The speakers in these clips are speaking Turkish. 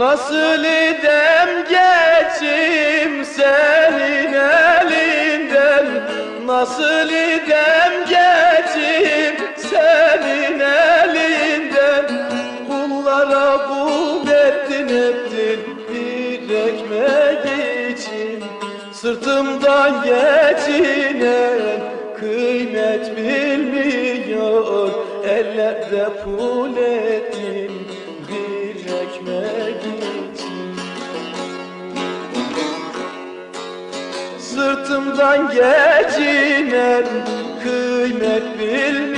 Nasıl idem geçim senin elinden? Nasıl idem geçim senin elinden? Kullara kul ettin ettin bir ekmek için Sırtımdan geçinen kıymet bilmiyor Ellerde pul ettin Sırtımdan geçinen kıymet bilmiyor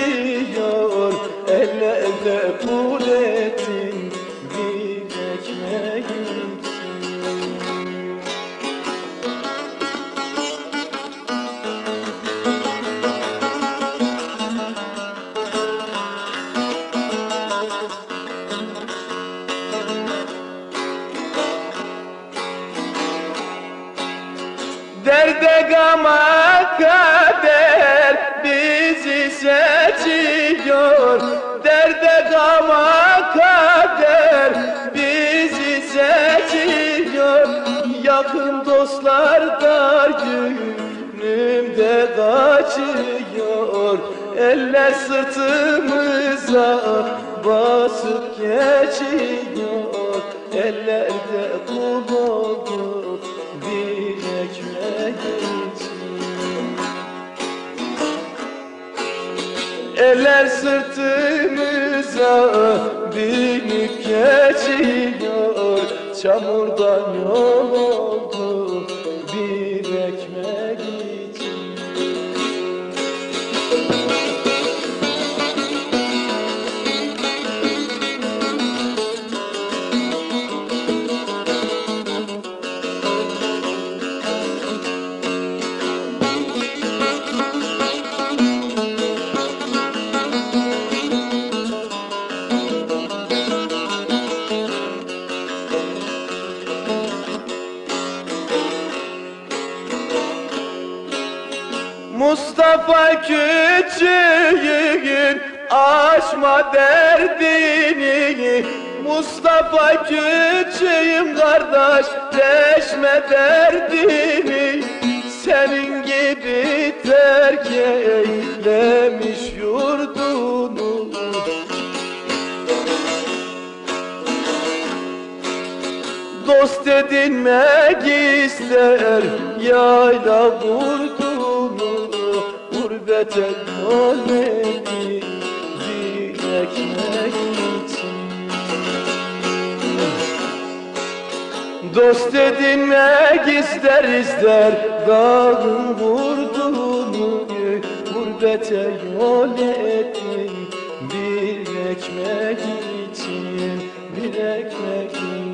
Derde gama kader bizi seçiyor. Derde gama kader bizi seçiyor. Yakın dostlar da günümde kaçıyor. Eller sırtımıza basıp geçiyor. Ellerde kul olduk Eller sırtımıza binip geçiyor Çamurdan yol oldu Mustafa küçüğün aşma derdini. Mustafa küçüğüm kardeş deşme derdini. Senin gibi terk eylemiş yurdunu. Dost edinmek ister yayla vurdunu Gurbete dönmedi ekmek için. Dost edinmek ister ister dağın vurdunu Gurbete yol ettin bir ekmek için Bir ekmek için